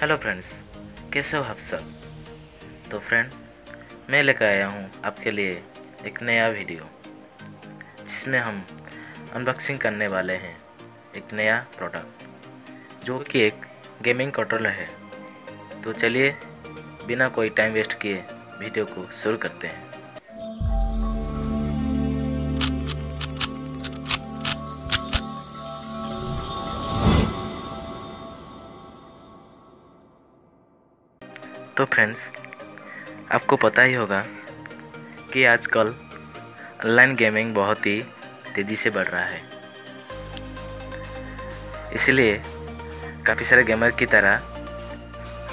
Hello friends, कैसे हो आप सब? तो फ्रेंड, मैं लेकर आया हूँ आपके लिए एक नया वीडियो, जिसमें हम अनबॉक्सिंग करने वाले हैं एक नया प्रोडक्ट जो कि एक गेमिंग कंट्रोलर है। तो चलिए, बिना कोई टाइम वेस्ट किए वीडियो को शुरू करते हैं। तो फ्रेंड्स आपको पता ही होगा कि आजकल ऑनलाइन गेमिंग बहुत ही तेज़ी से बढ़ रहा है। इसलिए काफ़ी सारे गेमर की तरह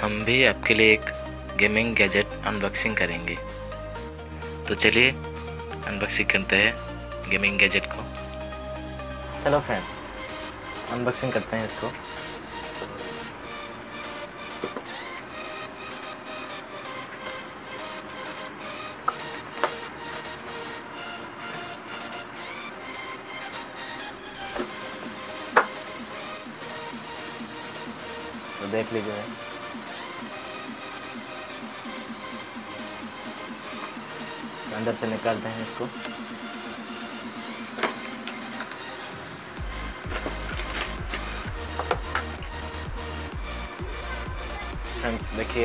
हम भी आपके लिए एक गेमिंग गैजेट अनबॉक्सिंग करेंगे। तो चलिए अनबॉक्सिंग करते हैं गेमिंग गैजेट को। चलो फ्रेंड अनबॉक्सिंग करते हैं इसको। देख लीजिए। अंदर से निकालते हैं इसको। फ्रेंड्स, देखिए।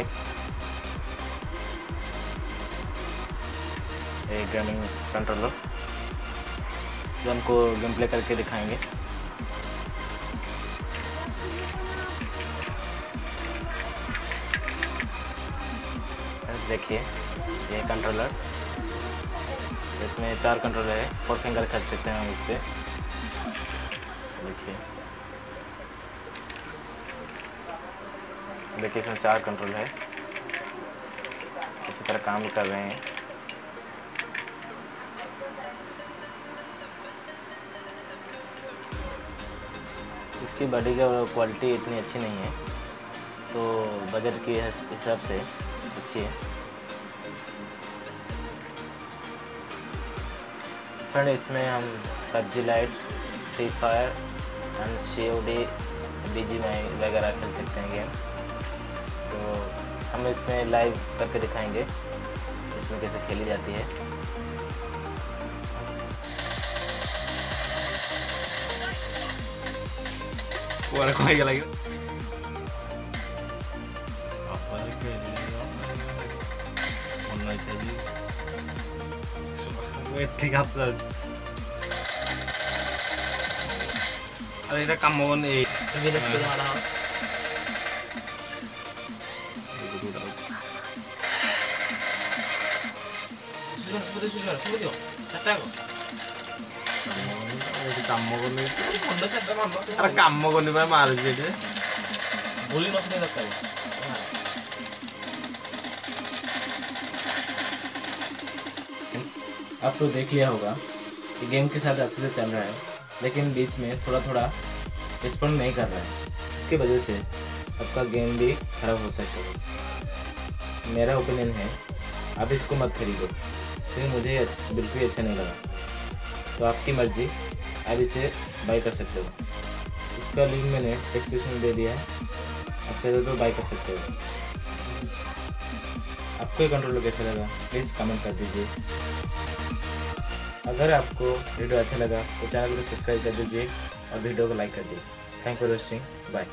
एक गेमिंग कंट्रोलर जो हमको गेम प्ले करके दिखाएँगे। देखिए, ये कंट्रोलर इसमें चार कंट्रोलर है फोर फिंगर कर सकते हैं हम इससे। देखिए। देखिए, इसमें चार कंट्रोल है। इसी तरह काम कर रहे हैं। इसकी बॉडी का क्वालिटी इतनी अच्छी नहीं है। तो बजट के हिसाब से अच्छी है। फ्रेंड इसमें हम PUBG Lite, Free Fire and C O D D G वगैरह खेल सकते हैं गेम। तो हम इसमें लाइव करके दिखाएँगे, इसमें कैसे खेली जाती है। Wala ko kayo বানাইতেছি ঠিক আছে। আর এটা কামন এই ভিলেজ করে বানাও কাম্য করি মারিছে বলি নষ্ট अब तो देख लिया होगा कि गेम के साथ अच्छे से चल रहा है, लेकिन बीच में थोड़ा थोड़ा रिस्पॉन्ड नहीं कर रहा है। इसकी वजह से आपका गेम भी खराब हो सकता है। मेरा ओपिनियन है, आप इसको मत खरीदो, क्योंकि मुझे बिल्कुल ही अच्छा नहीं लगा। तो आपकी मर्ज़ी, आप इसे बाई कर सकते हो। इसका लिंक मैंने डिस्क्रिप्शन दे दिया है, आप चाहे तो बाई कर सकते हो। आपको ये कंट्रोलर कैसा लगा प्लीज़ कमेंट कर दीजिए। अगर आपको वीडियो अच्छा लगा तो चैनल को सब्सक्राइब कर दीजिए और वीडियो को लाइक कर दीजिए। Thank for watching bye